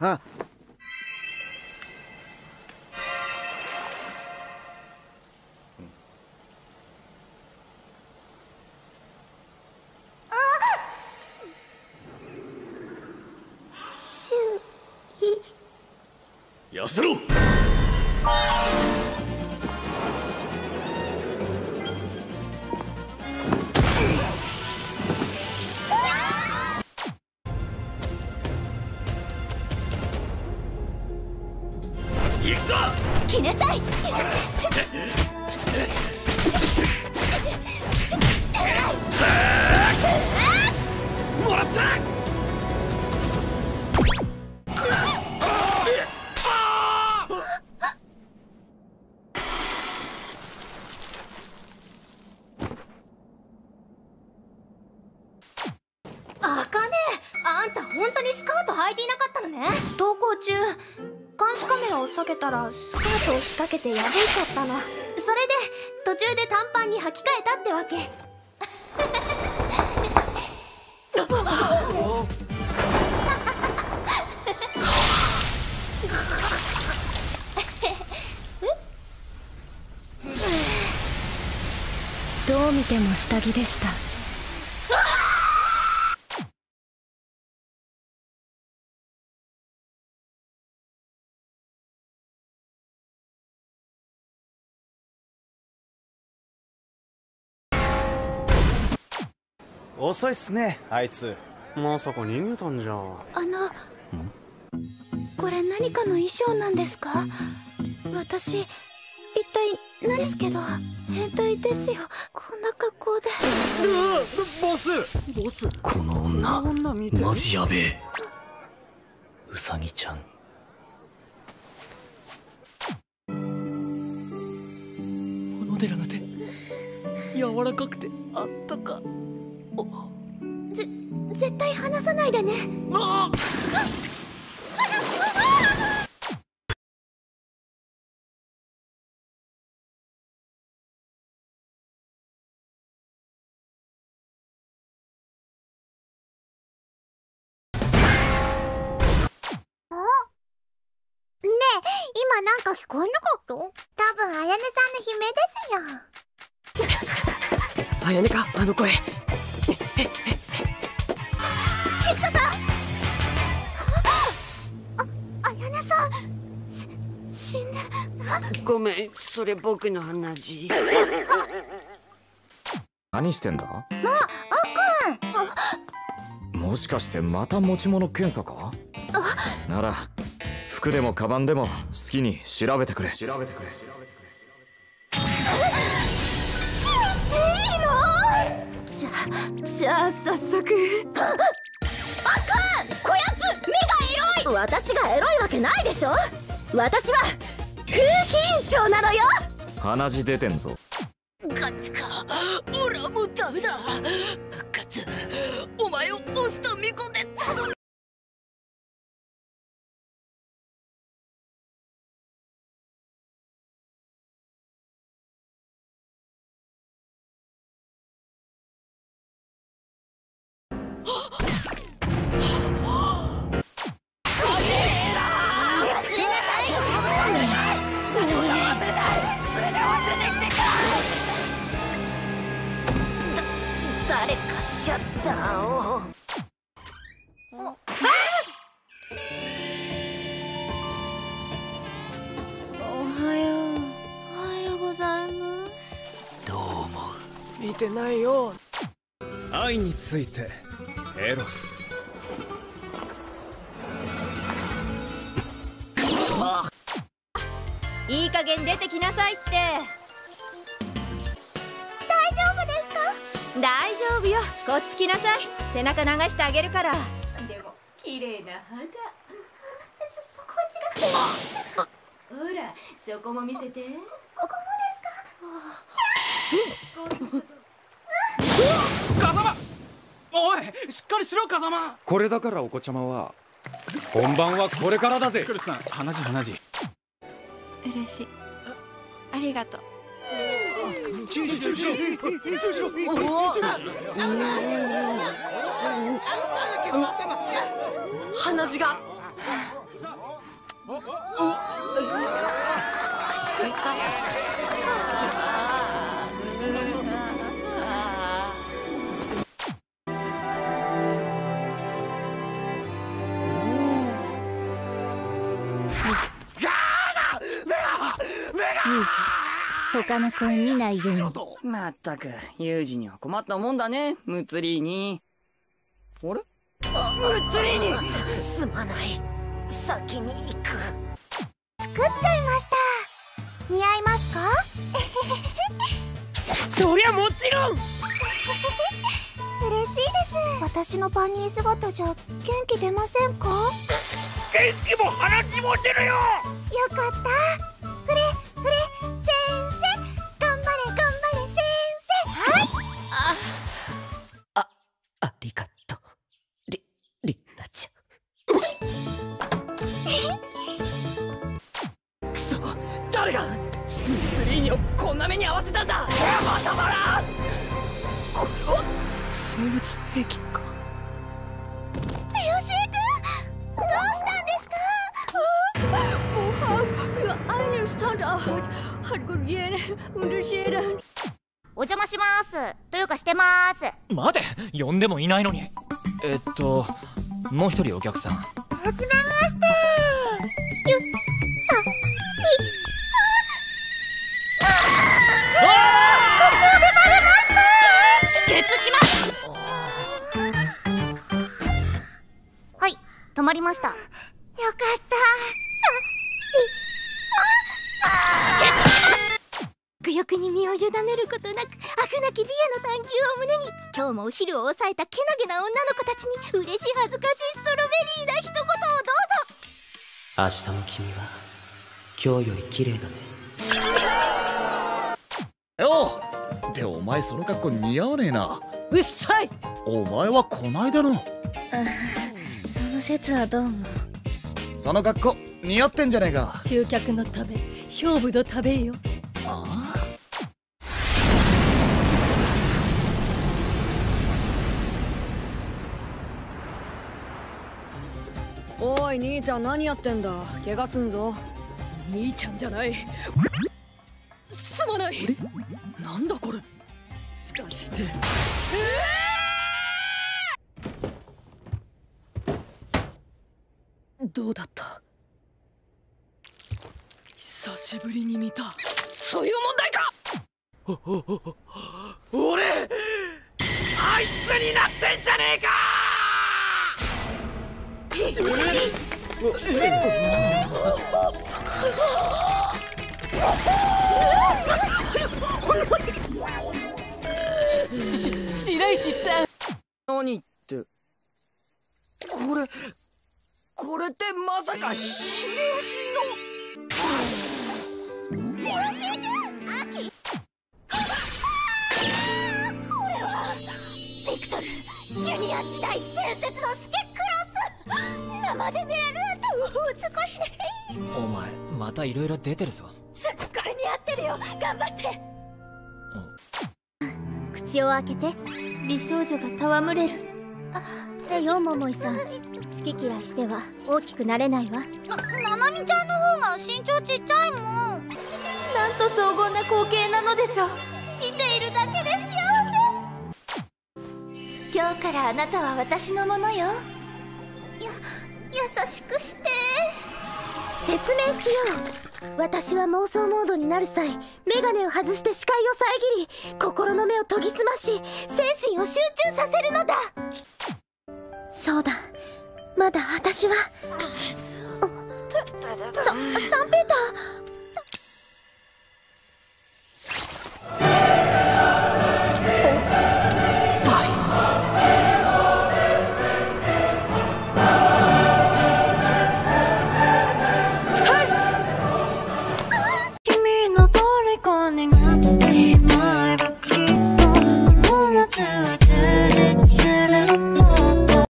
あ。痩せろ行くぞ。来なさい下げたらスカートを仕掛けて破いちゃったのそれで途中で短パンに履き替えたってわけ。どう見ても下着でした。遅いっすねあいつ。まさか逃げたんじゃあのこれ何かの衣装なんですか？私一体何ですけど？変態ですよ。こんな格好で。ボス！ボス？この女マジやべえ。ウサギちゃん。小野寺の手柔らかくてあったかぜ絶対離さないでね。あねえ今なんか聞こえなかった多分あやねさんの悲鳴ですよあやねかあの声ごめんそれ僕の話。何してんだ？もしかしてまた持ち物検査か？なら服でもカバンでも好きに調べてくれ。調べてくれ。じゃじゃあ早速あかんこやつ目がエロい私がエロいわけないでしょ私は風紀委員長なのよ。鼻血出てんぞ。ガッツか。俺はもうダメだ。ガッツお前を押すと見込んでシャッターをおはよう。おはようございます。どう思う見てないよ。愛についてエロス。いい加減出てきなさいってこっち来なさい。背中流してあげるから。でも綺麗な肌そそこっちがほらそこも見せて。ここ風間おいしっか？りしろ風間これだからお子ちゃまは本番はこれからだぜクルさん話話嬉しいありがとう鼻血がおっ他の子を見ないように。まったくユージには困ったもんだねムツリーに。あれ？ムツリーに！すまない。先に行く。作っちゃいました。似合いますか？そりゃもちろん！嬉しいです。私のバニー姿じゃ元気出ませんか？元気も鼻血も出るよ！よかった誰がムツリーニをこんな目に遭わせたんだ！またまらんこれは？生物兵器か。ヨシー君どうしたんですか？Woher für einen Standard hat Gurriere unterschieden. お邪魔します。というかしてます。待て呼んでもいないのに。えっともう一人お客さん。はじめましてました。よかった。さい愚欲に身を委ねることなく飽くなき美への探求を胸に今日もお昼を抑えたけなげな女の子たちに嬉しい恥ずかしいストロベリー。な一言をどうぞ明日の君は今日より綺麗だねようってお前その格好似合わねえなうっさいお前はこないだのその説はどうもその格好似合ってんじゃねえか。集客のため勝負のためよ。おい兄ちゃん何やってんだ？怪我すんぞ。兄ちゃんじゃない。すまない。なんだこれ？しかしてどうだった？久しぶりに見た。そういう問題か！俺あいつになってんじゃねえか白石さん何ってこれこれってまさか秀吉の秀吉君秋ビクトルジュニア時代伝説のスケクロス生で見れるなんて美しいお前またいろいろ出てるぞすっごい似合ってるよ頑張って口を開けて美少女が戯れるでよ桃井さん好き嫌いしては大きくなれないわ。なななみちゃんの方が身長ちっちゃいもん。なんと荘厳な光景なのでしょう。見ているだけで幸せ。今日からあなたは私のものよ。や優しくして。説明しよう。私は妄想モードになる際メガネを外して視界を遮り心の目を研ぎ澄まし精神を集中させるのだ。そうだまだ私は。あ、サンペーター